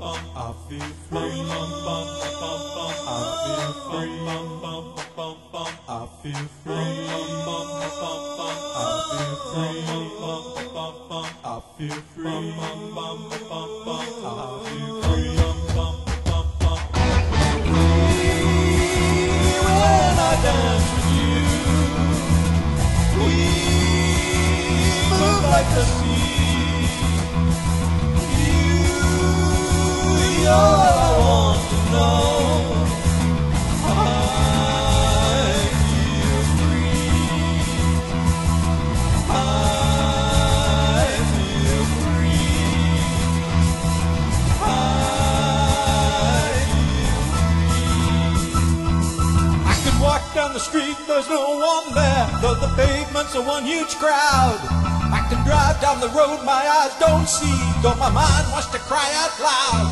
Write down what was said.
I feel free. I feel free. I feel free. I feel free. Walk down the street, there's no one there, though the pavement's a one huge crowd. I can drive down the road, my eyes don't see, though my mind wants to cry out loud.